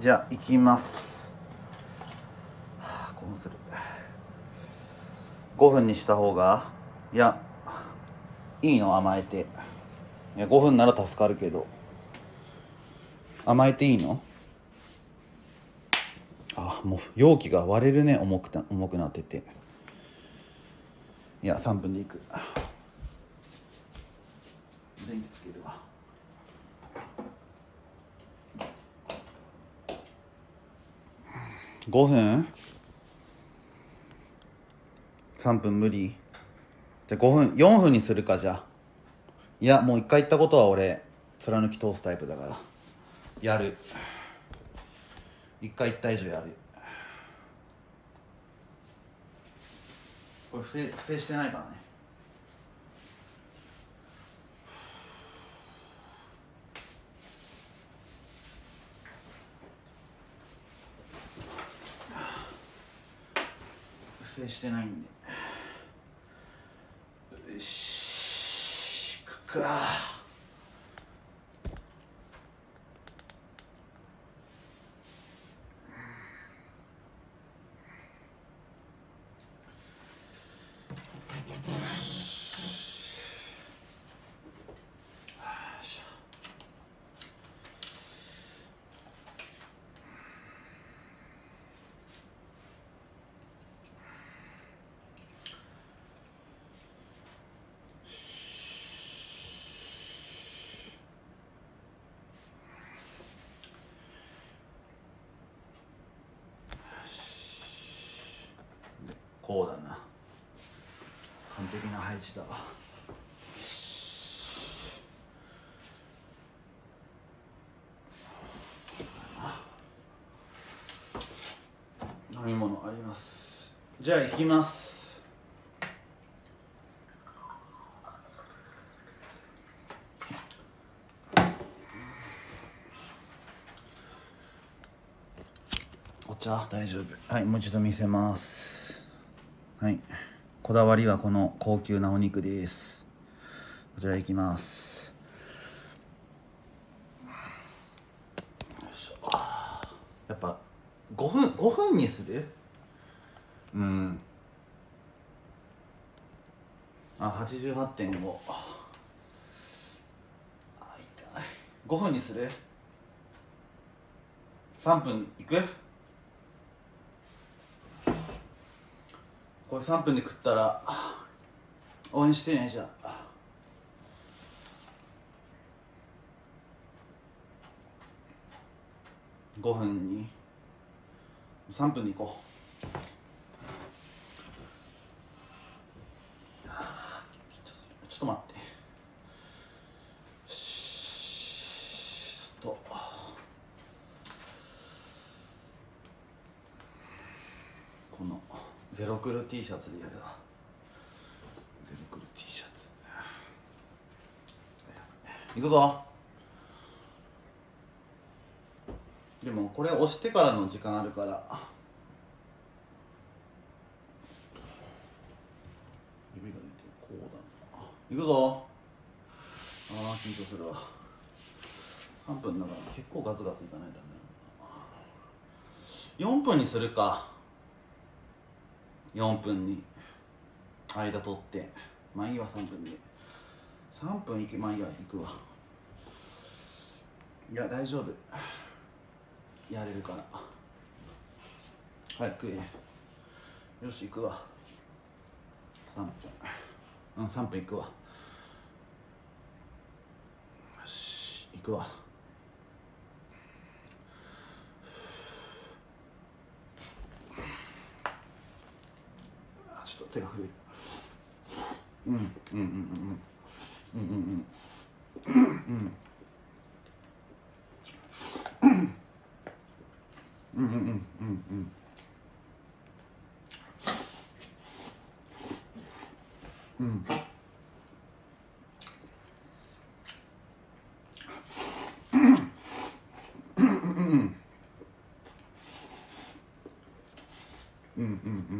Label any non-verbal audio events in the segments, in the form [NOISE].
じゃあ行きます。はあこうする。5分にした方がいやいいの甘えて。いや5分なら助かるけど。甘えていいの？あもう容器が割れるね重くな重くなってて。いや3分でいく。電気つけるわ。5分。3分無理。じゃ5分4分にするかじゃあ。いやもう一回言ったことは俺貫き通すタイプだから。やる。一回言った以上やる。これ不正不正してないからね。不正してないんで。よしくっか。こうだな。完璧な配置だ。わ飲み物あります。じゃあ行きます。お茶。大丈夫。はいもう一度見せます。はい。こだわりはこの高級なお肉です。こちらいきます。よいしょ。やっぱ5分5分にする？うん。あ88.5あ痛い。5分にする？3分いく？これ3分で食ったら応援してねじゃあ。5分に。3分に行こう。ああちょっと待ってしーっとこのゼロクル T シャツでやるわゼロクル T シャツ。いくぞ。でもこれ押してからの時間あるから。指が出てこうだな。いくぞ。ああ緊張するわ。3分だから結構ガツガツいかないとダメだな。4分にするか。4分に間取ってまあいいわ3分で3分いけまあいいわ行くわ。いや大丈夫。やれるから。早く食え。よし行くわ。3分。うん3分行くわ。よし行くわあちょっと手が震える。うんうんうんうんうんうんうんうん。うんうんうんうん。うんうんうんうん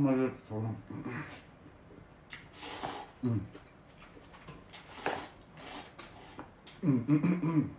んうんう。んうん。うん。うん。うん。うん。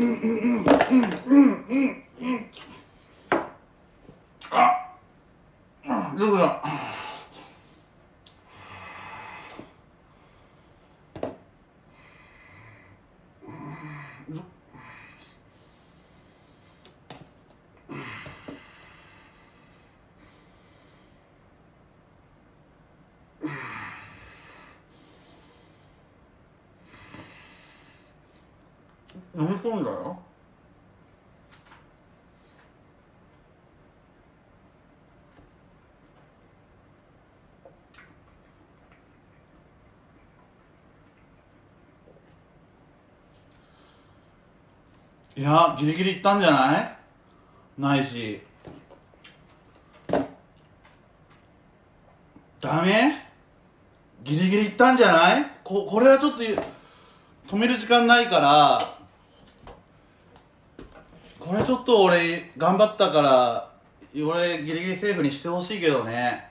うんうんうんうんうんうんどこだ飲み込んだよ。いやギリギリいったんじゃない？ないし。ダメ？ギリギリいったんじゃない？ここれはちょっと止める時間ないから。これちょっと俺頑張ったから俺ギリギリセーフにしてほしいけどね。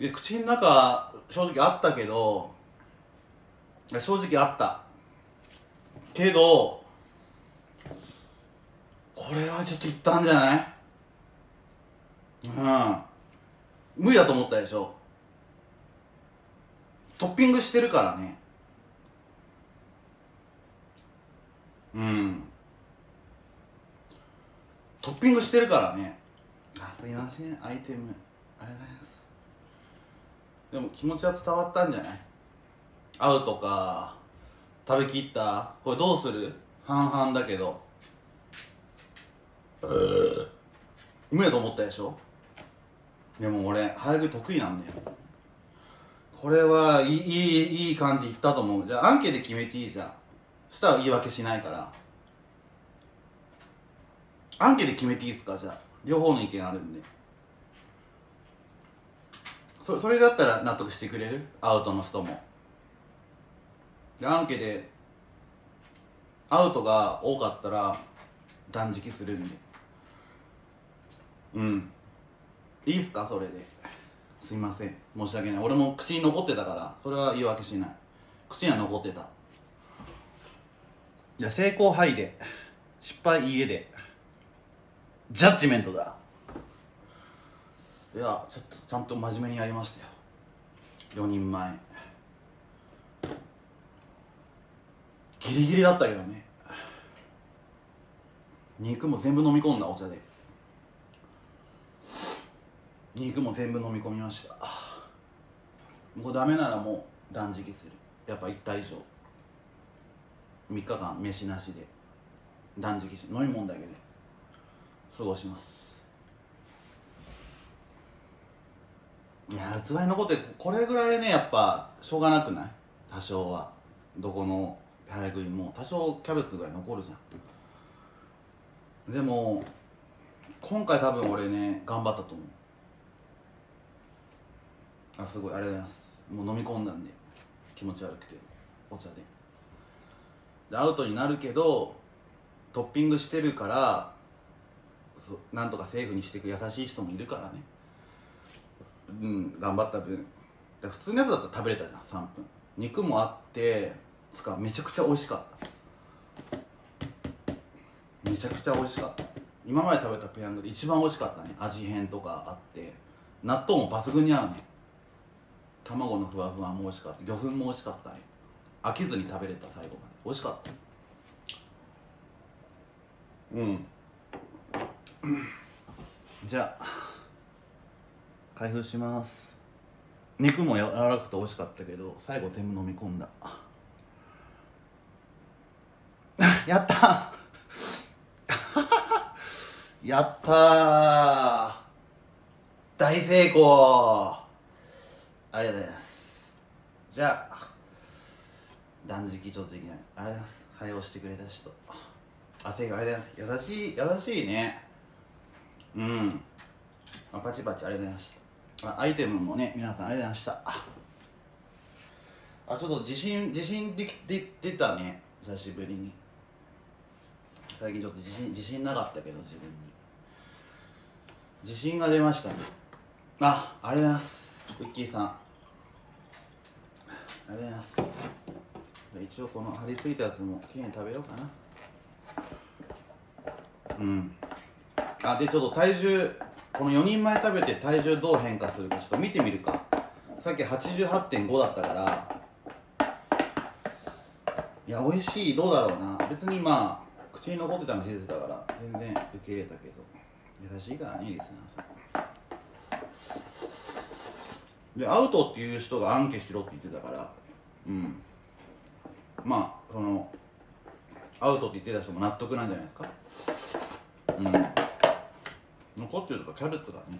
いや口の中正直あったけど正直あった。けどこれはちょっといったんじゃない？うん。無理だと思ったでしょ。トッピングしてるからね。うん。トッピングしてるからね。あすいません。アイテム。ありがとうございます。でも気持ちは伝わったんじゃない？会うとか食べきった？これどうする？半々だけど。無理だと思ったでしょ？でも俺早食い得意なんだよ。これはいいいい感じいったと思う。じゃあアンケで決めていい？じゃんそしたら言い訳しないから。アンケで決めていいですか？じゃあ両方の意見あるんで。そそれだったら納得してくれる？アウトの人も。でアンケでアウトが多かったら断食するんで。うん。いいっすか？それで。すいません。申し訳ない。俺も口に残ってたからそれは言い訳しない。口には残ってた。じゃあ成功はいで。失敗いいえで。ジャッジメントだ。いやちょっとちゃんと真面目にやりましたよ。4人前。ギリギリだったけどね。肉も全部飲み込んだお茶で。肉も全部飲み込みました。もうダメならもう断食する。やっぱ1体以上。3日間飯なしで断食して飲み物だけで。過ごします。いや器に残ってこれぐらいねやっぱしょうがなくない？多少は。どこの早食いも多少キャベツぐらい残るじゃん。でも今回多分俺ね頑張ったと思う。あすごい。ありがとうございます。もう飲み込んだんで。気持ち悪くて。お茶で。でアウトになるけどトッピングしてるからなんとかセーフにしていく優しい人もいるからね。うん頑張った分。で普通のやつだったら食べれたじゃん3分。肉もあってつかめちゃくちゃ美味しかった。めちゃくちゃ美味しかった。今まで食べたペヤングで一番美味しかったね。味変とかあって。納豆も抜群に合うね。卵のふわふわも美味しかった。魚粉も美味しかったね。飽きずに食べれた最後まで。美味しかった。うん。じゃあ開封します。肉も柔らかくて美味しかったけど最後全部飲み込んだ。[LAUGHS] やった [LAUGHS] やった大成功。ありがとうございます。じゃあ断食ちょっとできない。ありがとうございます。はい押してくれた人。あ正解ありがとうございます優しい優しいね。うん。あパチパチありがとうございました。あアイテムもね皆さんありがとうございました。あちょっと自信自信できて出たね。久しぶりに。最近ちょっと自信自信なかったけど自分に。自信が出ましたね。あありがとうございます。ウッキーさん。ありがとうございます。一応この貼り付いたやつもきれいに食べようかな。うん。あでちょっと体重この4人前食べて体重どう変化するかちょっと見てみるか。さっき88.5だったから。いや美味しい。どうだろうな。別にまあ口に残ってたの事実だから。全然受け入れたけど。優しいからねリスナーさん。でアウトっていう人がアンケしろって言ってたから。うん。まあそのアウトって言ってた人も納得なんじゃないですか。うん。残ってるとかキャベツがね。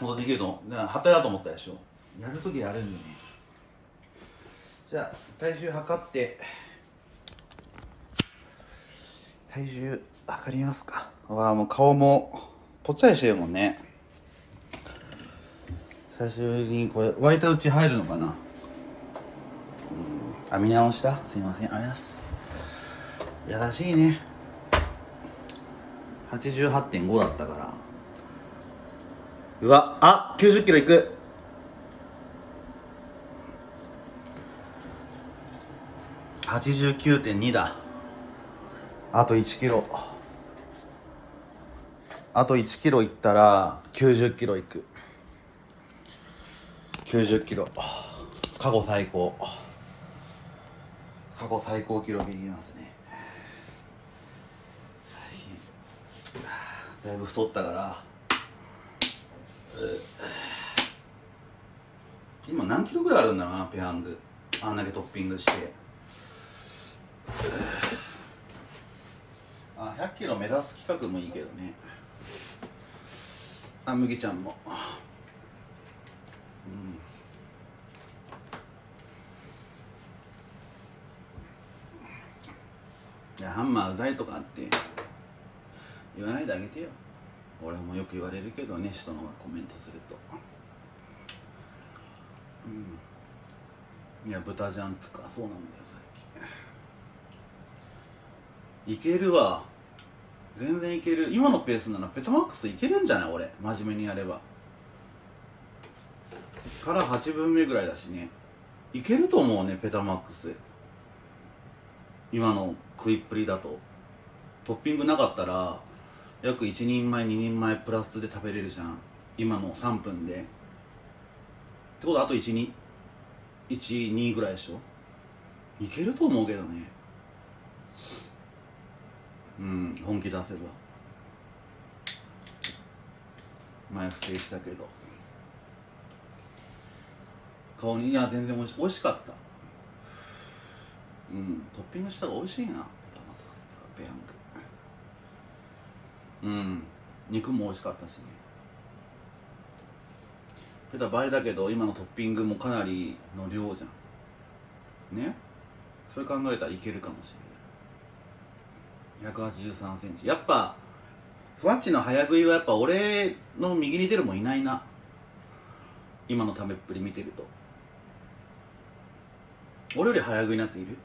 もっとできると思う。だからだと思ったでしょ。やるときやるんだねじゃあ体重測って。体重測りますか。わあもう顔もぽっちゃりしてるもんね。久しぶりにこれ湧いたうち入るのかな。あ見直した？すいません。ありがとうございます。優しいね。88.5だったから。うわあ90キロいく。89.2だ。あと1キロ。あと1キロいったら90キロいく。90キロ。過去最高。過去最高記録にいますね。最近だいぶ太ったから。今何キロぐらいあるんだろうなペヤング。あんだけトッピングして。あ100キロ目指す企画もいいけどね。あ麦ちゃんも。いやハンマーうざいとかって言わないであげてよ。俺もよく言われるけどね人のコメントすると。うん。いや豚じゃんとかそうなんだよ最近。いけるわ。全然いける。今のペースならペタマックスいけるんじゃない俺。真面目にやれば。から8分目ぐらいだしね。いけると思うねペタマックス。今の食いっぷりだと。トッピングなかったら約1人前2人前プラスで食べれるじゃん。今の3分で。ってことはあと12 12ぐらいでしょ。いけると思うけどね。うん本気出せば。前不正したけど。顔にいや全然おいししかった。うんトッピングしたら美味しいな。トマト使ペヤング。うん肉も美味しかったしね。ペタ倍だけど今のトッピングもかなりの量じゃん。ね？それ考えたらいけるかもしれない。1 8 3センチ。やっぱふわっちの早食いはやっぱ俺の右に出るもいないな。今の食べっぷり見てると。俺より早食いのやついる？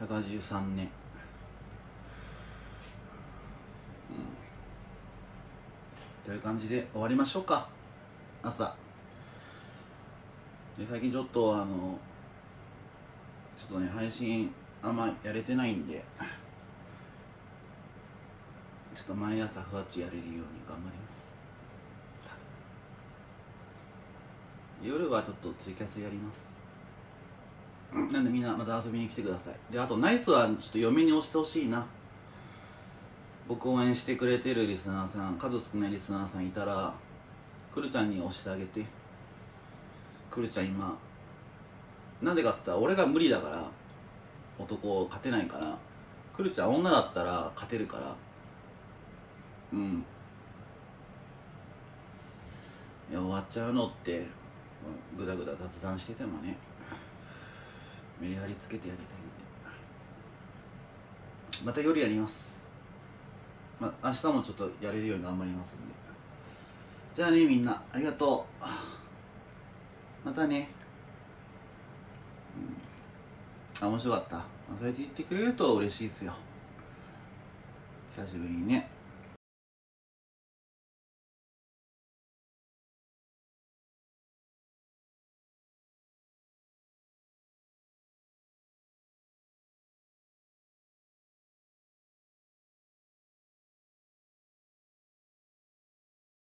うん183年という感じで終わりましょうか。朝。で最近ちょっとあのちょっとね配信あんまやれてないんでちょっと毎朝ふわっちやれるように頑張ります。夜はちょっとツイキャスやります。なんでみんなまた遊びに来てください。であとナイスはちょっと嫁に押してほしいな。僕応援してくれてるリスナーさん数少ないリスナーさんいたらくるちゃんに押してあげて。くるちゃん今なんでかっつったら俺が無理だから男を勝てないからくるちゃん女だったら勝てるから。うん。いや終わっちゃうのってぐだぐだ雑談しててもね。メリハリつけてやりたいんで。また夜やります。まあ明日もちょっとやれるように頑張りますんで。じゃあねみんなありがとう。またね。うん。あ面白かった。そうやって言ってくれると嬉しいですよ。久しぶりにね。